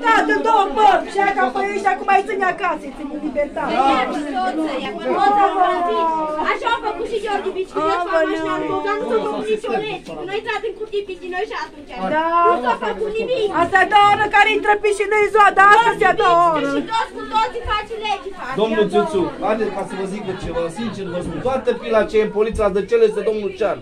Stat în două părți și aia ca pe ăștia acum mai ține acasă, îi ține în libertate. Așa au făcut și George Bici, când eu fac mașina lui Bogdan, nu s-a făcut nicio lege. Noi intrat în cutii piti noi și atunci. Da. Nu s-a făcut nimic. Asta e a doua oră care intră pe și noi ziua, dar asta e a doua oră. Și toți cu toții faci legi, faci. Domnul Țuțu, haideți ca să vă zic de ceva, sincer vă spun, toată pila ce e în poliția de cele este domnul Lucian.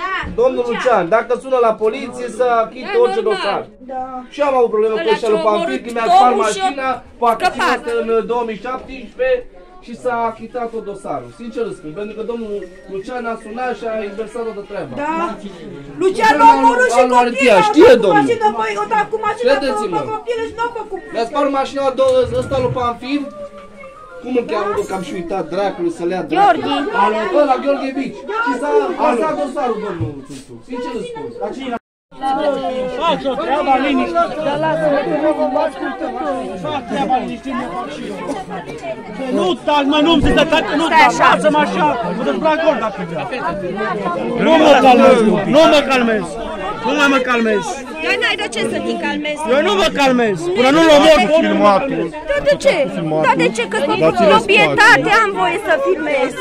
Da. Domnul Lucian, dacă sună la poliție să achite orice dosar. Da. Și am avut probleme cu Ăla ăștia ce-a lui Pamfil, omorât că mi-a spart Tomu și-a mașina, poate scăpat. în 2017 și s-a achitat tot dosarul. Sincer îți spun, pentru că domnul Lucian a sunat și a inversat toată treaba. Da. Lucian a omorât și Al Martia, copilul, a știe făcut domnul. mașină, băi, o dat cu mașina pe Credeți-mă. pe copilul și nu a făcut. Mi-a spart mașina do- ăsta lui Pamfil, cum îl cheamă, că am și uitat dracului să le ia dracul. Gheorghe. Al ăla, Gheorghe Bici. Și s-a pasat dosarul, domnul Țuțu. Sincer îți spun. Faci o treaba liniște. Dar lasă-mă că nu vă ascultă. Fac treaba liniște, nu fac și eu. Nu tac, mă, nu-mi zic să tac, nu tac, lasă-mă așa, mă dezbrac gol dacă vrea. Nu mă calmez, nu mă calmez. Nu mai mă calmez. Eu n-ai de ce să te calmezi. Eu nu mă calmez. Până nu-l omor, Filmatul. Dar de ce? Dar de ce? Că sunt Dați-le proprietate, am voie să filmez.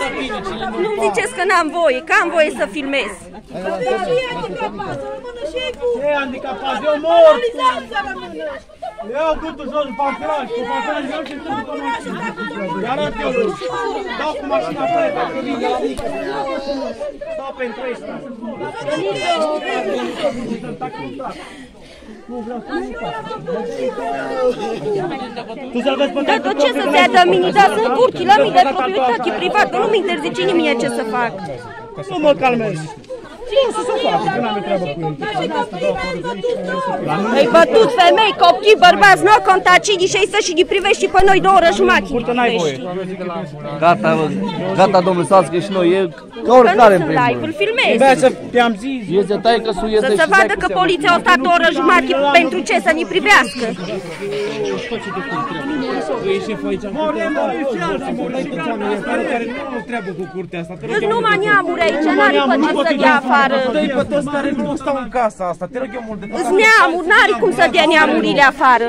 Nu ziceți că n-am voie, că am voie să filmez. Ce e handicapat? Eu mor. Le iau gâtul jos în panfilaj, cu panfilaj eu și sunt cu mașina. Îi arăt eu lui. Dau cu mașina pe aia, dacă vin de la mică. Stau pentru ăsta. Tu să-l vezi pe Dar de ce să se ia de mine? Dar sunt curchi la mine de proprietate privată, nu mi interzice nimeni ce să fac. Nu mă calmez. Nu, să se facă, că n-am treabă cu el. Ai bătut femei, copii, bărbați, nu? A contat cine și să și ne privești și pe noi două oră jumătate. Curte n-ai voie. Gata, mă, gata, domnul Sască și noi, e ca Că oricare în nu sunt primul live, îl rând. filmez. Trebuia să te-am zis. Este tai că su este Să se și vadă tai că cu poliția a stat o oră jumătate pentru ce? Să ne privească. Mori, mori, și alții mori și care nu au treabă cu curtea asta. Te rog Deci eu numai mult de tot. neamuri aici, n-are pe ce să dea afară. Dă-i pe toți care nu stau în casa asta, te rog eu mult de tot. Îți neamuri, n-are cum să dea neamurile afară.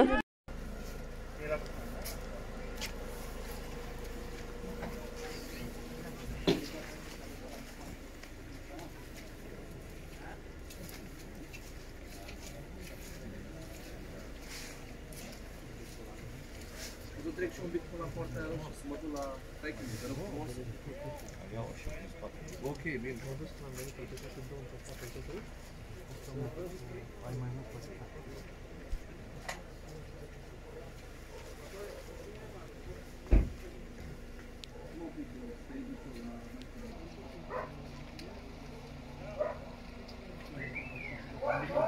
trec și un pic până la poarta aia și să mă duc la taică de rog frumos. Aveau și în spate. Ok, bine. M-am dus când am venit, am două, în spate, tot Ai mai mult pe. Thank you.